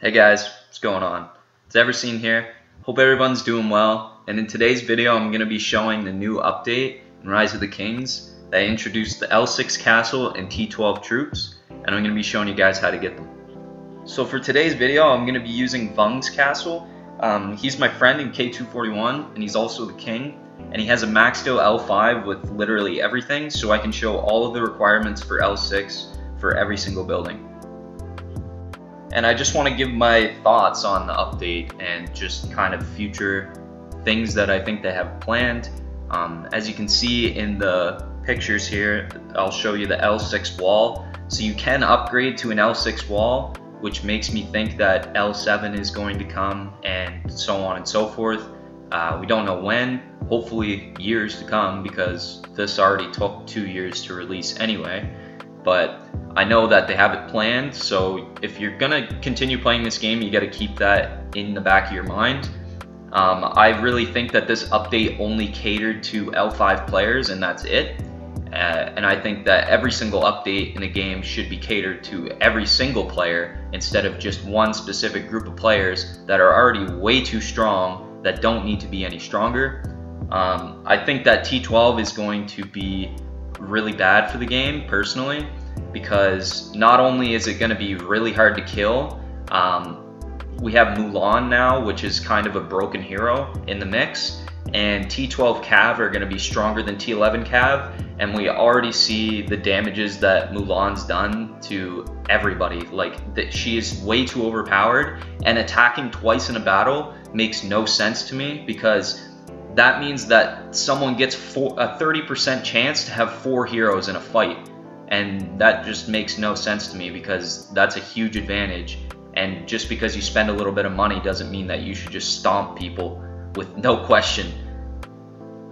Hey guys, what's going on? It's Everseen here. Hope everyone's doing well. And in today's video, I'm going to be showing the new update in Rise of the Kings that introduced the L6 castle and T12 troops. And I'm going to be showing you guys how to get them. So for today's video, I'm going to be using Vung's castle. Um, he's my friend in K241, and he's also the king. And he has a maxed out L5 with literally everything, so I can show all of the requirements for L6 for every single building and I just want to give my thoughts on the update and just kind of future things that I think they have planned. Um, as you can see in the pictures here, I'll show you the L6 wall. So you can upgrade to an L6 wall, which makes me think that L7 is going to come and so on and so forth. Uh, we don't know when, hopefully years to come because this already took two years to release anyway. But I know that they have it planned, so if you're gonna continue playing this game, you gotta keep that in the back of your mind. Um, I really think that this update only catered to L5 players and that's it. Uh, and I think that every single update in a game should be catered to every single player instead of just one specific group of players that are already way too strong that don't need to be any stronger. Um, I think that T12 is going to be really bad for the game personally because not only is it going to be really hard to kill, um, we have Mulan now, which is kind of a broken hero in the mix, and T12 Cav are going to be stronger than T11 Cav, and we already see the damages that Mulan's done to everybody. Like that, she is way too overpowered, and attacking twice in a battle makes no sense to me because that means that someone gets four, a 30% chance to have four heroes in a fight. And that just makes no sense to me because that's a huge advantage. And just because you spend a little bit of money doesn't mean that you should just stomp people with no question.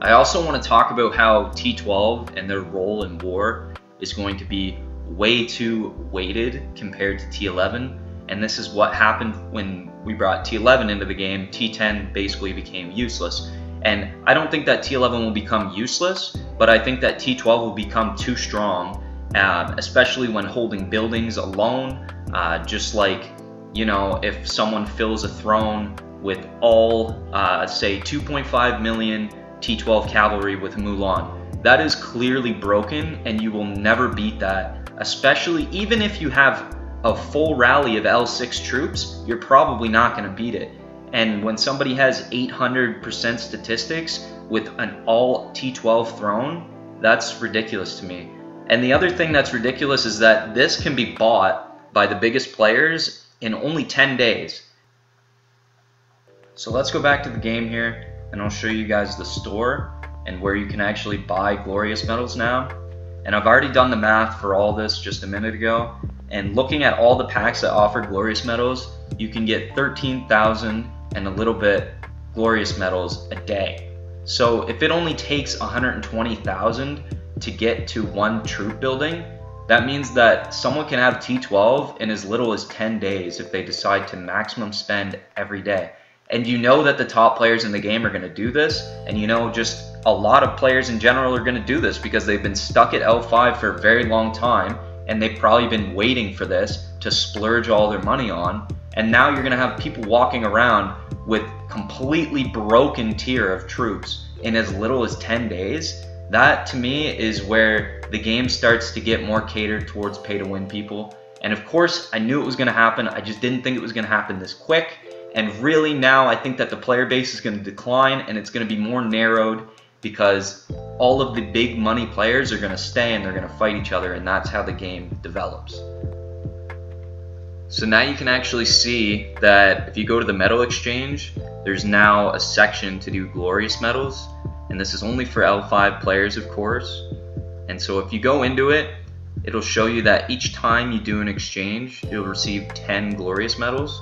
I also want to talk about how T12 and their role in war is going to be way too weighted compared to T11. And this is what happened when we brought T11 into the game. T10 basically became useless. And I don't think that T11 will become useless, but I think that T12 will become too strong, uh, especially when holding buildings alone. Uh, just like, you know, if someone fills a throne with all, uh, say, 2.5 million T12 cavalry with Mulan, that is clearly broken, and you will never beat that. Especially, even if you have a full rally of L6 troops, you're probably not going to beat it. And when somebody has 800% statistics with an all T12 throne, that's ridiculous to me. And the other thing that's ridiculous is that this can be bought by the biggest players in only 10 days. So let's go back to the game here and I'll show you guys the store and where you can actually buy glorious medals now. And I've already done the math for all this just a minute ago. And looking at all the packs that offer glorious medals, you can get 13,000 and a little bit glorious medals a day. So if it only takes 120,000 to get to one troop building, that means that someone can have T12 in as little as 10 days if they decide to maximum spend every day. And you know that the top players in the game are going to do this, and you know just a lot of players in general are going to do this because they've been stuck at L5 for a very long time, and they've probably been waiting for this to splurge all their money on. And now you're going to have people walking around with completely broken tier of troops in as little as 10 days. That to me is where the game starts to get more catered towards pay to win people. And of course, I knew it was going to happen. I just didn't think it was going to happen this quick. And really now I think that the player base is going to decline and it's going to be more narrowed because all of the big money players are going to stay and they're going to fight each other and that's how the game develops. So now you can actually see that if you go to the medal exchange, there's now a section to do glorious medals, and this is only for L5 players, of course. And so if you go into it, it'll show you that each time you do an exchange, you'll receive 10 glorious medals,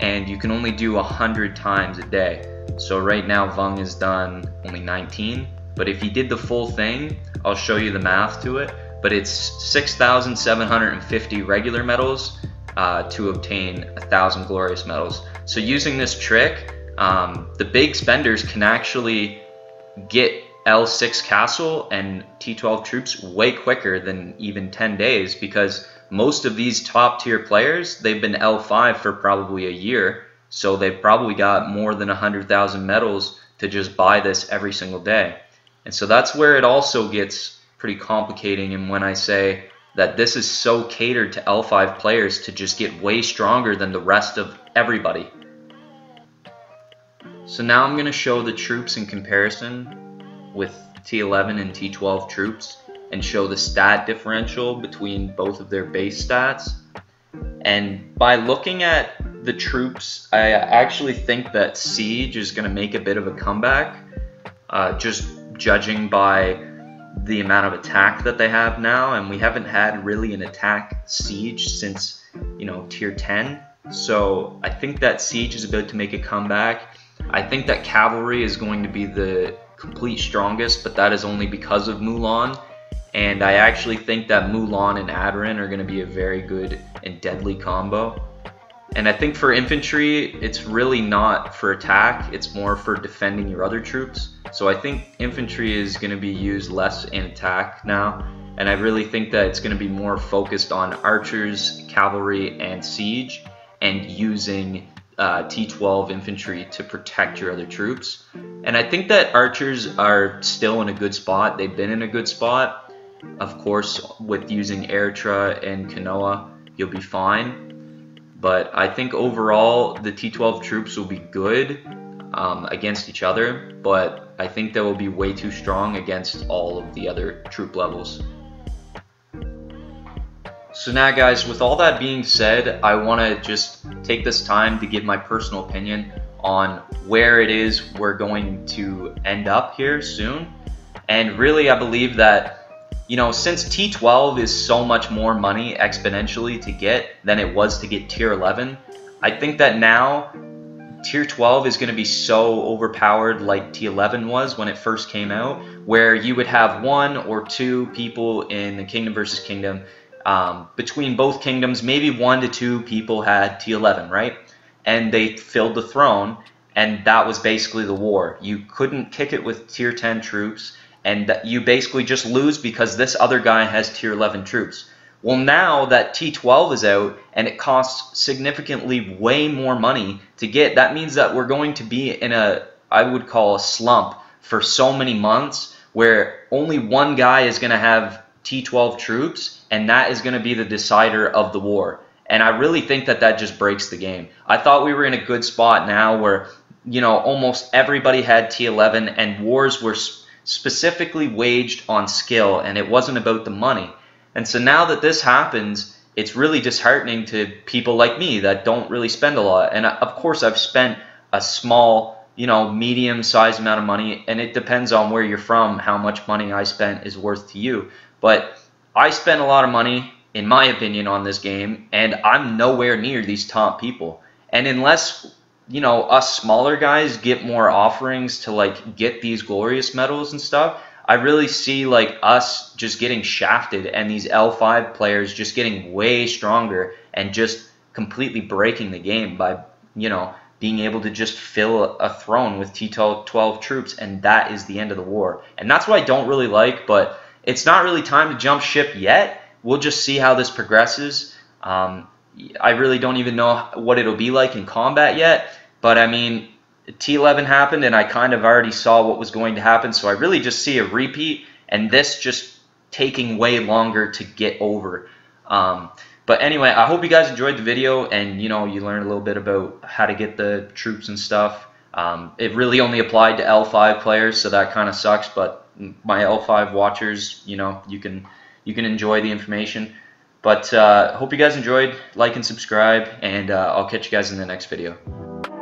and you can only do 100 times a day. So right now, Vung has done only 19, but if you did the full thing, I'll show you the math to it, but it's 6,750 regular medals uh, to obtain a thousand glorious medals. So using this trick, um, the big spenders can actually get L6 castle and T12 troops way quicker than even 10 days because most of these top tier players, they've been L5 for probably a year, so they've probably got more than 100,000 medals to just buy this every single day. And so that's where it also gets pretty complicating and when I say that this is so catered to L5 players to just get way stronger than the rest of everybody. So now I'm going to show the troops in comparison with T11 and T12 troops and show the stat differential between both of their base stats. And by looking at the troops, I actually think that Siege is going to make a bit of a comeback, uh, just judging by the amount of attack that they have now. And we haven't had really an attack Siege since, you know, tier 10. So I think that Siege is about to make a comeback. I think that Cavalry is going to be the complete strongest, but that is only because of Mulan. And I actually think that Mulan and Adarin are going to be a very good and deadly combo. And I think for infantry, it's really not for attack, it's more for defending your other troops. So I think infantry is going to be used less in attack now. And I really think that it's going to be more focused on archers, cavalry, and siege, and using uh, T12 infantry to protect your other troops. And I think that archers are still in a good spot. They've been in a good spot. Of course, with using Ertra and Kanoa, you'll be fine. But I think overall, the T12 troops will be good um, against each other, but I think they will be way too strong against all of the other troop levels. So now guys, with all that being said, I want to just take this time to give my personal opinion on where it is we're going to end up here soon. And really, I believe that you know, since T12 is so much more money exponentially to get than it was to get tier 11, I think that now tier 12 is going to be so overpowered like T11 was when it first came out, where you would have one or two people in the Kingdom versus Kingdom. Um, between both kingdoms, maybe one to two people had T11, right? And they filled the throne, and that was basically the war. You couldn't kick it with tier 10 troops and you basically just lose because this other guy has tier 11 troops. Well, now that T12 is out and it costs significantly way more money to get, that means that we're going to be in a, I would call a slump for so many months where only one guy is going to have T12 troops and that is going to be the decider of the war. And I really think that that just breaks the game. I thought we were in a good spot now where, you know, almost everybody had T11 and wars were specifically waged on skill and it wasn't about the money. And so now that this happens, it's really disheartening to people like me that don't really spend a lot. And uh, of course, I've spent a small, you know, medium sized amount of money, and it depends on where you're from, how much money I spent is worth to you. But I spent a lot of money, in my opinion, on this game, and I'm nowhere near these top people. And unless you know, us smaller guys get more offerings to like get these glorious medals and stuff. I really see like us just getting shafted and these L5 players just getting way stronger and just completely breaking the game by, you know, being able to just fill a throne with T12 troops and that is the end of the war. And that's what I don't really like, but it's not really time to jump ship yet. We'll just see how this progresses. Um, I really don't even know what it'll be like in combat yet. But I mean, T11 happened, and I kind of already saw what was going to happen. So I really just see a repeat, and this just taking way longer to get over. Um, but anyway, I hope you guys enjoyed the video, and you know, you learned a little bit about how to get the troops and stuff. Um, it really only applied to L5 players, so that kind of sucks. But my L5 watchers, you know, you can you can enjoy the information. But uh, hope you guys enjoyed. Like and subscribe, and uh, I'll catch you guys in the next video.